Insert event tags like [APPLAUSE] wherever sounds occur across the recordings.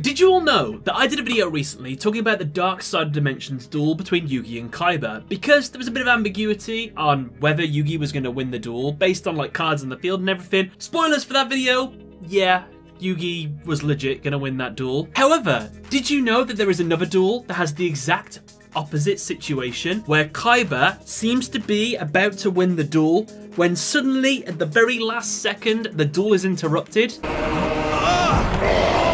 Did you all know that I did a video recently talking about the Dark Side of Dimensions duel between Yugi and Kaiba because there was a bit of ambiguity on whether Yugi was going to win the duel based on like cards in the field and everything. Spoilers for that video, yeah, Yugi was legit going to win that duel. However, did you know that there is another duel that has the exact opposite situation where Kaiba seems to be about to win the duel when suddenly at the very last second the duel is interrupted? Ah!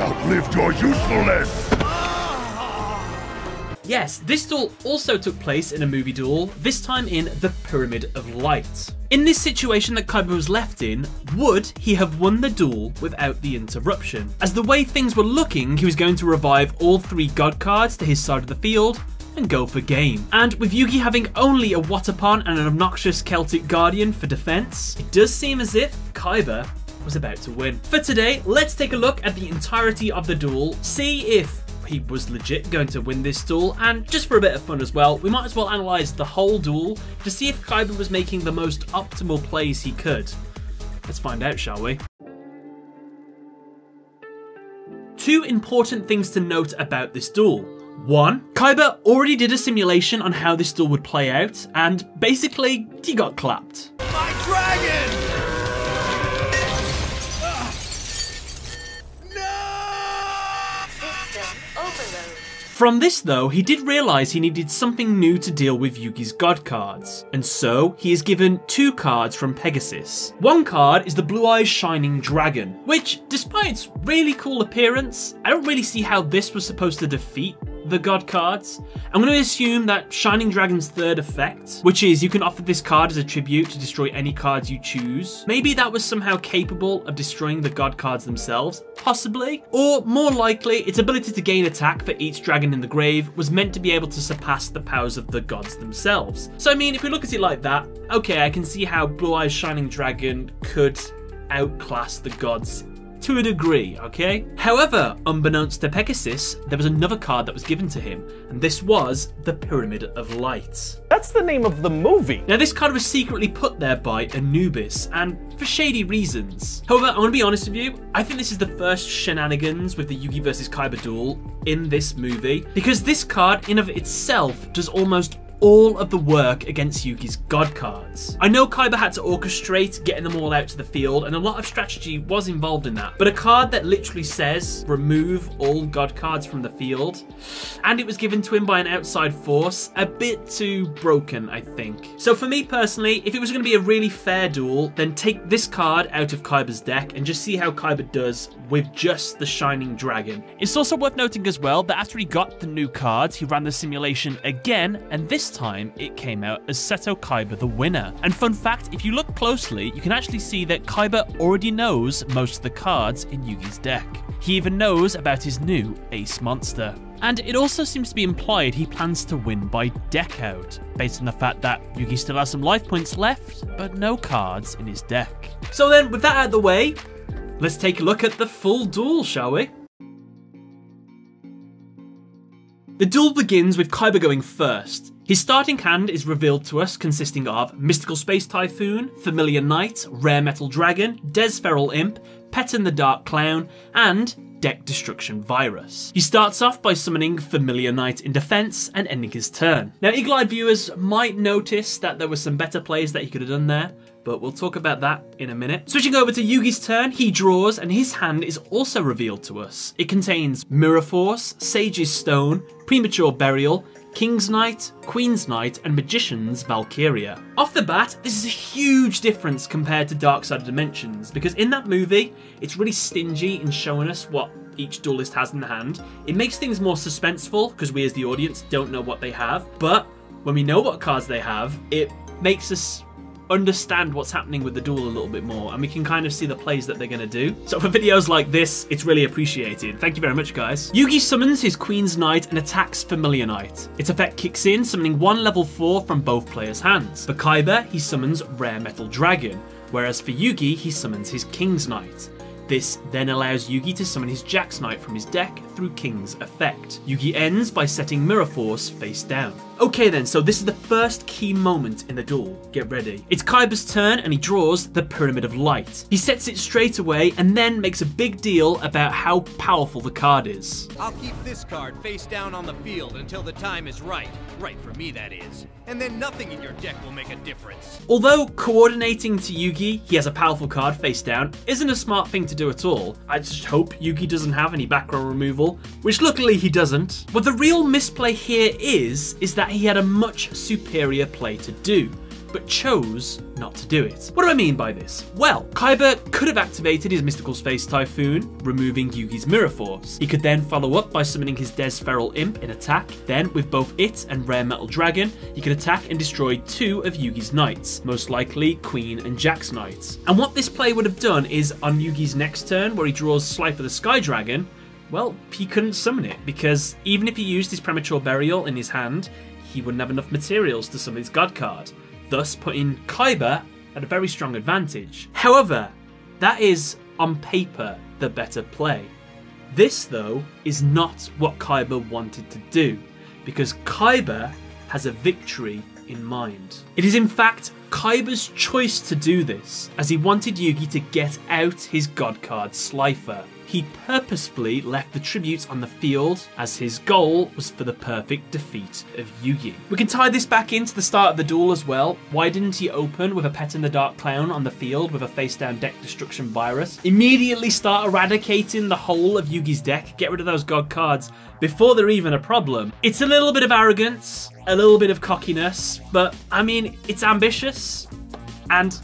Have outlived your usefulness! Yes, this duel also took place in a movie duel, this time in The Pyramid of Light. In this situation that Kaiba was left in, would he have won the duel without the interruption? As the way things were looking, he was going to revive all three god cards to his side of the field, and go for game. And with Yugi having only a Watapon and an obnoxious Celtic Guardian for defense, it does seem as if Kaiba was about to win. For today, let's take a look at the entirety of the duel, see if he was legit going to win this duel, and just for a bit of fun as well, we might as well analyse the whole duel to see if Kaiba was making the most optimal plays he could. Let's find out, shall we? Two important things to note about this duel. One, Kaiba already did a simulation on how this duel would play out, and basically, he got clapped. My dragon! From this though, he did realise he needed something new to deal with Yugi's god cards, and so he is given two cards from Pegasus. One card is the Blue Eyes Shining Dragon, which, despite its really cool appearance, I don't really see how this was supposed to defeat the god cards. I'm going to assume that Shining Dragon's third effect, which is you can offer this card as a tribute to destroy any cards you choose. Maybe that was somehow capable of destroying the god cards themselves, possibly. Or more likely, its ability to gain attack for each dragon in the grave was meant to be able to surpass the powers of the gods themselves. So I mean, if we look at it like that, okay, I can see how Blue Eyes Shining Dragon could outclass the gods to a degree, okay? However, unbeknownst to Pegasus, there was another card that was given to him, and this was the Pyramid of Light. That's the name of the movie. Now, this card was secretly put there by Anubis, and for shady reasons. However, I want to be honest with you, I think this is the first shenanigans with the Yugi versus Kaiba duel in this movie, because this card in of itself does almost all of the work against Yugi's god cards. I know Kaiba had to orchestrate getting them all out to the field, and a lot of strategy was involved in that. But a card that literally says remove all god cards from the field, and it was given to him by an outside force, a bit too broken, I think. So for me personally, if it was going to be a really fair duel, then take this card out of Kaiba's deck and just see how Kaiba does with just the Shining Dragon. It's also worth noting as well that after he got the new cards, he ran the simulation again, and this time it came out as Seto Kaiba the winner. And fun fact, if you look closely, you can actually see that Kaiba already knows most of the cards in Yugi's deck. He even knows about his new Ace Monster. And it also seems to be implied he plans to win by deck out, based on the fact that Yugi still has some life points left, but no cards in his deck. So then, with that out of the way, let's take a look at the full duel, shall we? The duel begins with Kaiba going first. His starting hand is revealed to us consisting of Mystical Space Typhoon, Familiar Knight, Rare Metal Dragon, Des Feral Imp, Peten the Dark Clown, and Deck Destruction Virus. He starts off by summoning Familiar Knight in defense and ending his turn. Now, Eagle Eyed viewers might notice that there were some better plays that he could have done there, but we'll talk about that in a minute. Switching over to Yugi's turn, he draws, and his hand is also revealed to us. It contains Mirror Force, Sage's Stone, Premature Burial, King's Knight, Queen's Knight, and Magician's Valkyria. Off the bat, this is a huge difference compared to Dark Side of Dimensions, because in that movie, it's really stingy in showing us what each duelist has in the hand. It makes things more suspenseful, because we as the audience don't know what they have, but when we know what cards they have, it makes us understand what's happening with the duel a little bit more and we can kind of see the plays that they're going to do. So for videos like this, it's really appreciated. Thank you very much, guys. Yugi summons his Queen's Knight and attacks Familiar Knight. Its effect kicks in, summoning one level 4 from both players' hands. For Kaiba, he summons Rare Metal Dragon, whereas for Yugi, he summons his King's Knight. This then allows Yugi to summon his Jack's Knight from his deck through King's effect. Yugi ends by setting Mirror Force face down. Okay then, so this is the first key moment in the duel. Get ready. It's Kaiba's turn and he draws the Pyramid of Light. He sets it straight away and then makes a big deal about how powerful the card is. I'll keep this card face down on the field until the time is right. Right for me, that is. And then nothing in your deck will make a difference. Although coordinating to Yugi, he has a powerful card face down, isn't a smart thing to do at all. I just hope Yugi doesn't have any back row removal, which luckily he doesn't. What the real misplay here is, is that he had a much superior play to do but chose not to do it. What do I mean by this? Well, Kaiba could have activated his Mystical Space Typhoon, removing Yugi's Mirror Force. He could then follow up by summoning his Des Feral Imp in attack. Then, with both it and Rare Metal Dragon, he could attack and destroy two of Yugi's knights, most likely Queen and Jack's knights. And what this play would have done is, on Yugi's next turn, where he draws Slifer the Sky Dragon, well, he couldn't summon it because even if he used his Premature Burial in his hand, he wouldn't have enough materials to summon his God card thus putting Kaiba at a very strong advantage. However, that is, on paper, the better play. This, though, is not what Kaiba wanted to do, because Kaiba has a victory in mind. It is in fact Kaiba's choice to do this, as he wanted Yugi to get out his god card Slifer he purposefully left the tributes on the field as his goal was for the perfect defeat of Yugi. We can tie this back into the start of the duel as well. Why didn't he open with a Peten the Dark Clown on the field with a face down deck destruction virus? Immediately start eradicating the whole of Yugi's deck, get rid of those god cards before they're even a problem. It's a little bit of arrogance, a little bit of cockiness, but I mean, it's ambitious and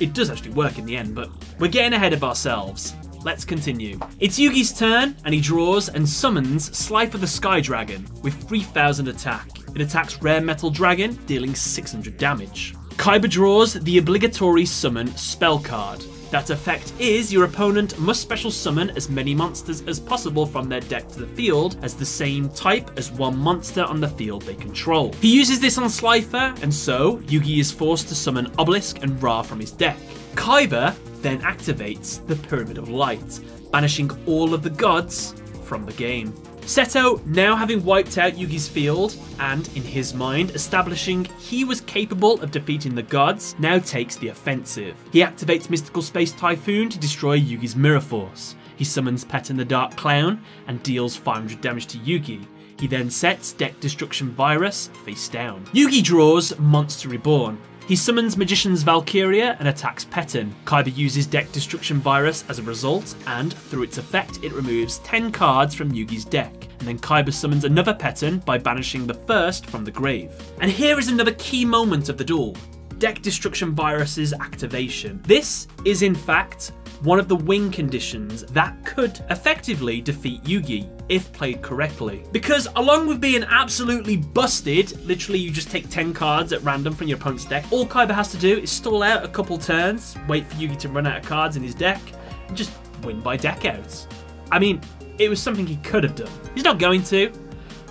it does actually work in the end, but we're getting ahead of ourselves. Let's continue. It's Yugi's turn, and he draws and summons Slifer the Sky Dragon with 3000 attack. It attacks Rare Metal Dragon, dealing 600 damage. Kaiba draws the obligatory summon spell card. That effect is your opponent must special summon as many monsters as possible from their deck to the field as the same type as one monster on the field they control. He uses this on Slifer, and so Yugi is forced to summon Obelisk and Ra from his deck. Kaiba then activates the Pyramid of Light, banishing all of the gods from the game. Seto, now having wiped out Yugi's field, and in his mind establishing he was capable of defeating the gods, now takes the offensive. He activates Mystical Space Typhoon to destroy Yugi's Mirror Force. He summons Peten the Dark Clown and deals 500 damage to Yugi. He then sets Deck Destruction Virus face down. Yugi draws Monster Reborn, he summons Magician's Valkyria and attacks Peten. Kaiba uses Deck Destruction Virus as a result, and through its effect, it removes 10 cards from Yugi's deck. And then Kaiba summons another Peten by banishing the first from the grave. And here is another key moment of the duel. Deck Destruction Virus's activation. This is in fact one of the win conditions that could effectively defeat Yugi if played correctly. Because along with being absolutely busted, literally you just take 10 cards at random from your opponent's deck, all Kaiba has to do is stall out a couple turns, wait for Yugi to run out of cards in his deck, and just win by deck outs. I mean, it was something he could have done. He's not going to,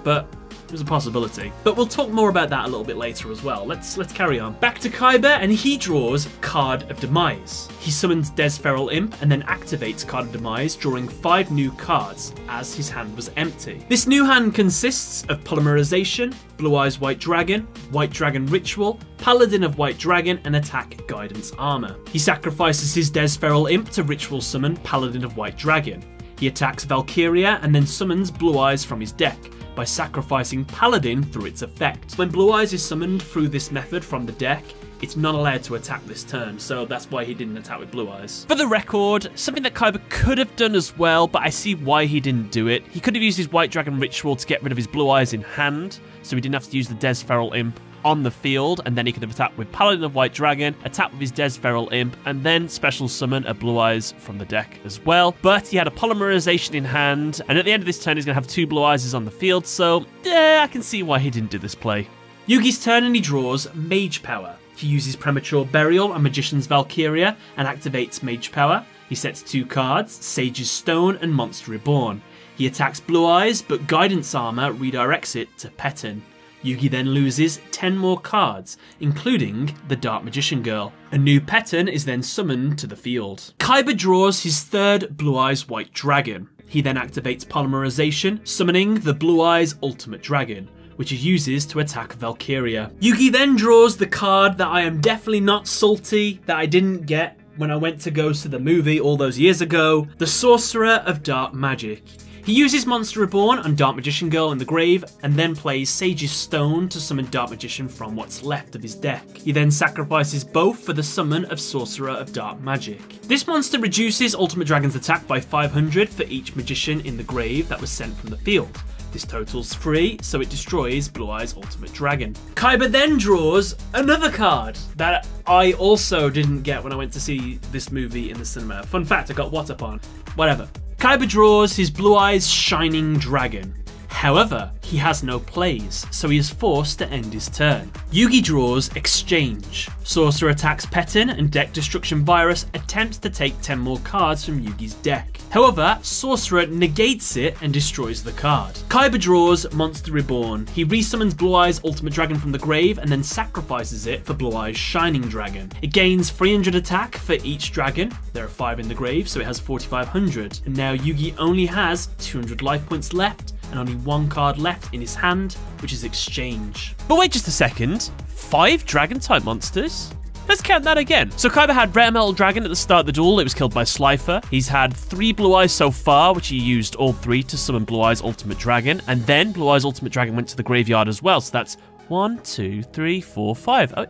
but was a possibility. But we'll talk more about that a little bit later as well. Let's let's carry on. Back to Kaiba, and he draws Card of Demise. He summons Des Feral Imp and then activates Card of Demise, drawing five new cards as his hand was empty. This new hand consists of Polymerization, Blue Eyes White Dragon, White Dragon Ritual, Paladin of White Dragon, and Attack Guidance Armor. He sacrifices his Des Feral Imp to ritual summon Paladin of White Dragon. He attacks Valkyria and then summons Blue Eyes from his deck by sacrificing Paladin through its effect. When Blue Eyes is summoned through this method from the deck, it's not allowed to attack this turn, so that's why he didn't attack with Blue Eyes. For the record, something that Kaiba could have done as well, but I see why he didn't do it. He could have used his White Dragon Ritual to get rid of his Blue Eyes in hand, so he didn't have to use the Des Feral Imp on the field, and then he could have attacked with Paladin of White Dragon, attack with his Des Feral Imp, and then special summon a Blue Eyes from the deck as well. But he had a Polymerization in hand, and at the end of this turn, he's going to have two Blue Eyes on the field, so I can see why he didn't do this play. Yugi's turn and he draws Mage Power. He uses Premature Burial and Magician's Valkyria and activates Mage Power. He sets two cards, Sage's Stone and Monster Reborn. He attacks Blue Eyes, but Guidance Armor redirects it to Peten. Yugi then loses 10 more cards, including the Dark Magician Girl. A new Peten is then summoned to the field. Kaiba draws his third Blue Eyes White Dragon. He then activates Polymerization, summoning the Blue Eyes Ultimate Dragon, which he uses to attack Valkyria. Yugi then draws the card that I am definitely not salty that I didn't get when I went to go see the movie all those years ago, the Sorcerer of Dark Magic. He uses Monster Reborn on Dark Magician Girl in the grave, and then plays Sage's Stone to summon Dark Magician from what's left of his deck. He then sacrifices both for the summon of Sorcerer of Dark Magic. This monster reduces Ultimate Dragon's attack by 500 for each Magician in the grave that was sent from the field. This totals 3, so it destroys Blue Eye's Ultimate Dragon. Kaiba then draws another card that I also didn't get when I went to see this movie in the cinema. Fun fact, I got Watapon. Whatever. Kaiba draws his Blue Eyes Shining Dragon. However, he has no plays, so he is forced to end his turn. Yugi draws Exchange. Sorcerer attacks Peten, and Deck Destruction Virus attempts to take 10 more cards from Yugi's deck. However, Sorcerer negates it and destroys the card. Kaiba draws Monster Reborn. He resummons Blue Eyes Ultimate Dragon from the grave and then sacrifices it for Blue Eyes Shining Dragon. It gains 300 attack for each dragon. There are 5 in the grave, so it has 4500. And now Yugi only has 200 life points left and only one card left in his hand, which is Exchange. But wait just a second. Five dragon type monsters? Let's count that again. So Kaiba had Rare Metal Dragon at the start of the duel. It was killed by Slifer. He's had three Blue Eyes so far, which he used all three to summon Blue Eyes Ultimate Dragon. And then Blue Eyes Ultimate Dragon went to the graveyard as well. So that's one, two, three, four, five. Oh.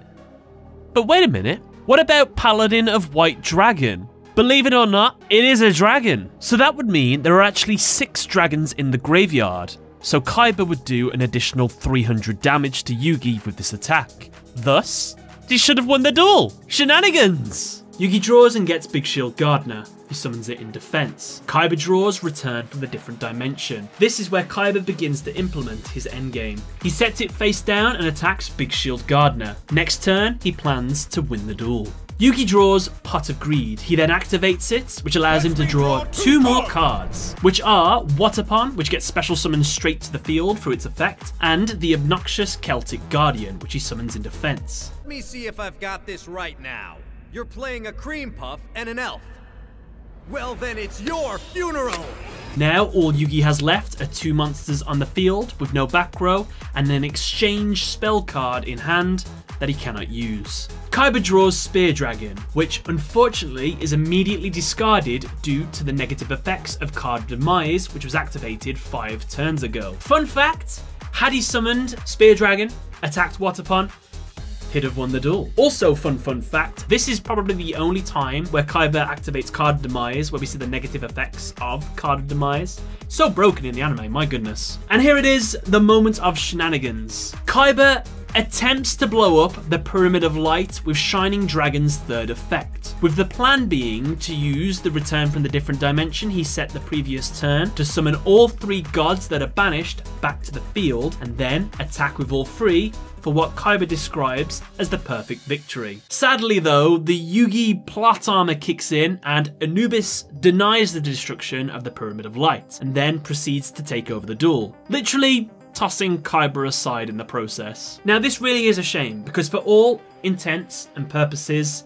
But wait a minute. What about Paladin of White Dragon? Believe it or not, it is a dragon. So that would mean there are actually six dragons in the graveyard. So Kaiba would do an additional 300 damage to Yugi with this attack. Thus, he should have won the duel. Shenanigans! Yugi draws and gets Big Shield Gardener, who summons it in defense. Kaiba draws Return from the Different Dimension. This is where Kaiba begins to implement his endgame. He sets it face down and attacks Big Shield Gardener. Next turn, he plans to win the duel. Yugi draws Pot of Greed. He then activates it, which allows him to draw two more cards, which are Watapon, which gets special summoned straight to the field for its effect, and the obnoxious Celtic Guardian, which he summons in defense. Let me see if I've got this right now. You're playing a cream puff and an elf. Well, then it's your funeral! Now all Yugi has left are two monsters on the field with no back row and an exchange spell card in hand that he cannot use. Kaiba draws Spear Dragon, which unfortunately is immediately discarded due to the negative effects of Card Demise, which was activated five turns ago. Fun fact, had he summoned Spear Dragon, attacked Watapon, have won the duel. Also, fun fun fact, this is probably the only time where Kaiba activates Card Demise, where we see the negative effects of Card Demise. So broken in the anime, my goodness. And here it is, the moment of shenanigans. Kaiba attempts to blow up the Pyramid of Light with Shining Dragon's third effect, with the plan being to use the return from the different dimension he set the previous turn to summon all three gods that are banished back to the field and then attack with all three for what Kaiba describes as the perfect victory. Sadly though, the Yugi plot armor kicks in and Anubis denies the destruction of the Pyramid of Light and then proceeds to take over the duel. Literally tossing Kaiba aside in the process. Now this really is a shame because for all intents and purposes,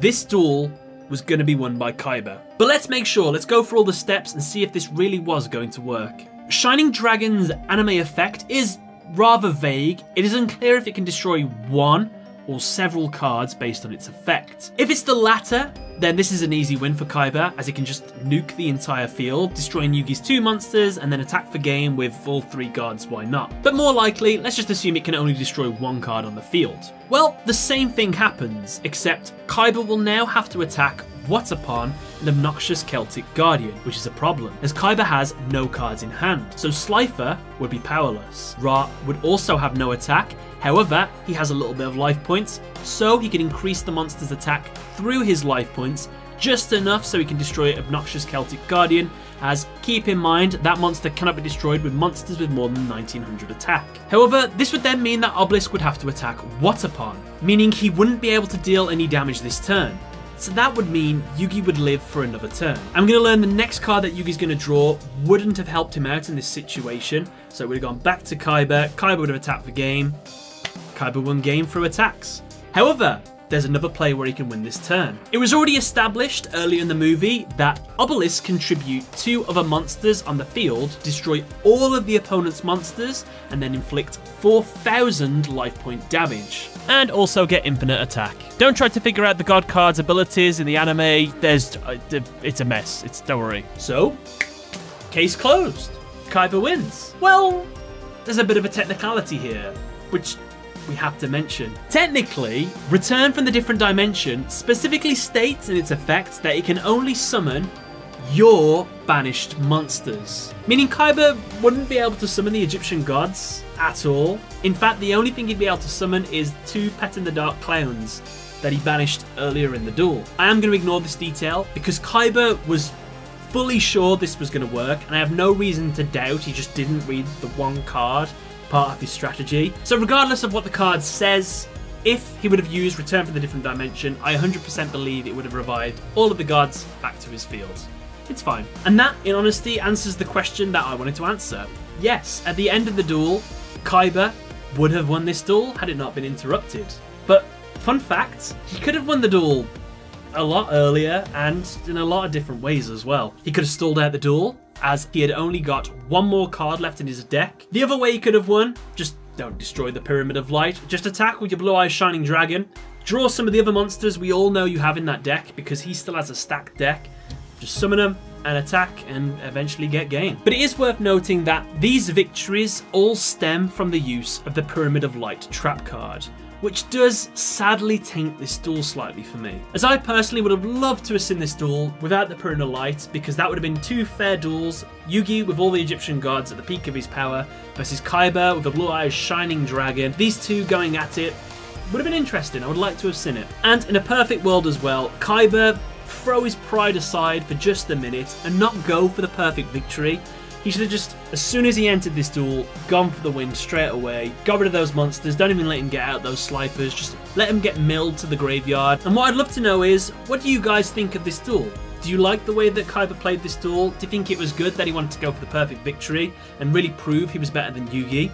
this duel was going to be won by Kaiba. But let's make sure, let's go through all the steps and see if this really was going to work. Shining Dragon's anime effect is rather vague. It is unclear if it can destroy one or several cards based on its effect. If it's the latter, then this is an easy win for Kaiba, as he can just nuke the entire field, destroying Yugi's two monsters, and then attack for game with all three guards, why not? But more likely, let's just assume it can only destroy one card on the field. Well, the same thing happens, except Kaiba will now have to attack Watapon an obnoxious Celtic Guardian, which is a problem, as Kaiba has no cards in hand, so Slifer would be powerless. Ra would also have no attack, however, he has a little bit of life points, so he can increase the monster's attack through his life points, just enough so he can destroy obnoxious Celtic Guardian, as keep in mind that monster cannot be destroyed with monsters with more than 1900 attack. However, this would then mean that Obelisk would have to attack Watapon, meaning he wouldn't be able to deal any damage this turn. So that would mean Yugi would live for another turn. I'm going to learn the next card that Yugi's going to draw wouldn't have helped him out in this situation. So we'd have gone back to Kaiba. Kaiba would have attacked the game. Kaiba won game through attacks. However, there's another play where he can win this turn. It was already established earlier in the movie that obelisks contribute two other monsters on the field, destroy all of the opponent's monsters, and then inflict 4,000 life point damage. And also get infinite attack. Don't try to figure out the god card's abilities in the anime. There's, uh, it's a mess. It's don't worry. So, case closed. Kaiba wins. Well, there's a bit of a technicality here, which we have to mention. Technically, Return from the Different Dimension specifically states in its effects that it can only summon your banished monsters. Meaning Kaiba wouldn't be able to summon the Egyptian gods at all. In fact, the only thing he'd be able to summon is two Peten the Dark clowns that he banished earlier in the duel. I am going to ignore this detail because Kaiba was fully sure this was going to work and I have no reason to doubt he just didn't read the one card part of his strategy. So regardless of what the card says, if he would have used Return from the Different Dimension, I 100% believe it would have revived all of the gods back to his field. It's fine. And that, in honesty, answers the question that I wanted to answer. Yes, at the end of the duel, Kaiba would have won this duel had it not been interrupted. But, fun fact, he could have won the duel a lot earlier and in a lot of different ways as well. He could have stalled out the duel, as he had only got one more card left in his deck. The other way he could have won, just don't destroy the Pyramid of Light, just attack with your Blue Eyes Shining Dragon, draw some of the other monsters we all know you have in that deck because he still has a stacked deck, just summon them and attack and eventually get game. But it is worth noting that these victories all stem from the use of the Pyramid of Light trap card which does sadly taint this duel slightly for me. As I personally would have loved to have seen this duel without the Pyramid of Light, because that would have been two fair duels, Yugi with all the Egyptian gods at the peak of his power, versus Kaiba with the blue eyes shining dragon. These two going at it would have been interesting, I would like to have seen it. And in a perfect world as well, Kaiba throw his pride aside for just a minute and not go for the perfect victory he should have just, as soon as he entered this duel, gone for the win straight away. Got rid of those monsters, don't even let him get out those Slifer's, just let him get milled to the graveyard. And what I'd love to know is, what do you guys think of this duel? Do you like the way that Kaiba played this duel? Do you think it was good that he wanted to go for the perfect victory and really prove he was better than Yugi?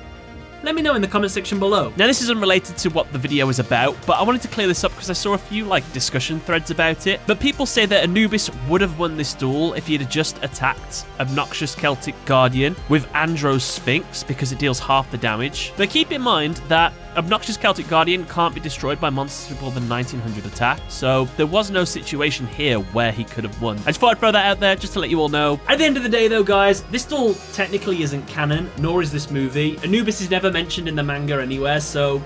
Let me know in the comment section below. Now this isn't related to what the video is about, but I wanted to clear this up because I saw a few like discussion threads about it. But people say that Anubis would have won this duel if he had just attacked Obnoxious Celtic Guardian with Andro Sphinx because it deals half the damage. But keep in mind that Obnoxious Celtic Guardian can't be destroyed by monsters with more than 1900 attack, so there was no situation here where he could have won. I just thought I'd throw that out there just to let you all know. At the end of the day though guys, this duel technically isn't canon, nor is this movie. Anubis is never mentioned in the manga anywhere, so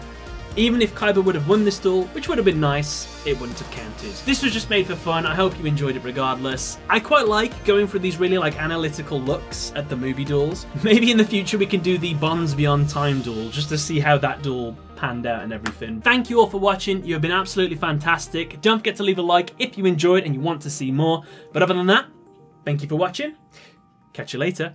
even if Kaiba would have won this duel, which would have been nice, it wouldn't have counted. This was just made for fun, I hope you enjoyed it regardless. I quite like going through these really like analytical looks at the movie duels. [LAUGHS] Maybe in the future we can do the Bonds Beyond Time duel, just to see how that duel panned out and everything. Thank you all for watching, you have been absolutely fantastic. Don't forget to leave a like if you enjoyed and you want to see more. But other than that, thank you for watching, catch you later.